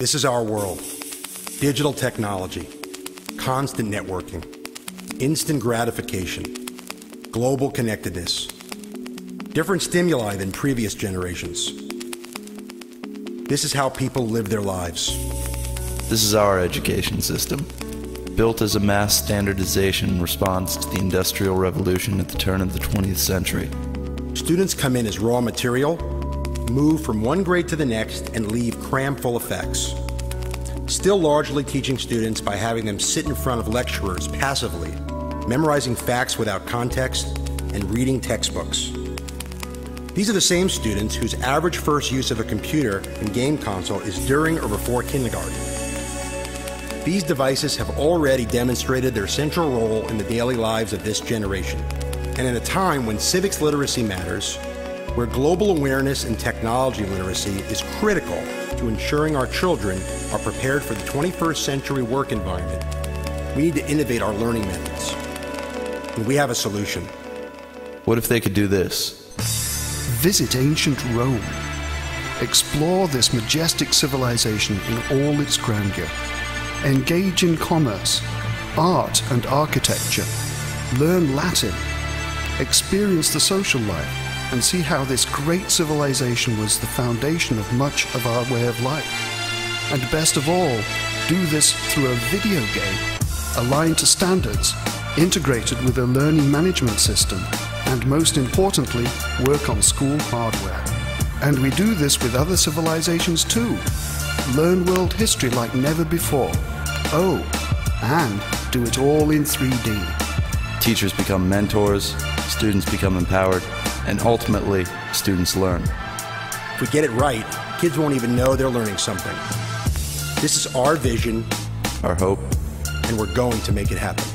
This is our world. Digital technology, constant networking, instant gratification, global connectedness, different stimuli than previous generations. This is how people live their lives. This is our education system, built as a mass standardization response to the Industrial Revolution at the turn of the 20th century. Students come in as raw material, move from one grade to the next, and leave cram full of facts. Still largely teaching students by having them sit in front of lecturers passively, memorizing facts without context, and reading textbooks. These are the same students whose average first use of a computer and game console is during or before kindergarten. These devices have already demonstrated their central role in the daily lives of this generation. And in a time when civics literacy matters, where global awareness and technology literacy is critical to ensuring our children are prepared for the 21st century work environment, we need to innovate our learning methods. And we have a solution. What if they could do this? Visit ancient Rome. Explore this majestic civilization in all its grandeur. Engage in commerce, art, and architecture. Learn Latin. Experience the social life and see how this great civilization was the foundation of much of our way of life. And best of all, do this through a video game, aligned to standards, integrated with a learning management system, and most importantly, work on school hardware. And we do this with other civilizations too. Learn world history like never before. Oh, and do it all in 3D. Teachers become mentors, students become empowered, and ultimately, students learn. If we get it right, kids won't even know they're learning something. This is our vision, Our hope and we're going to make it happen.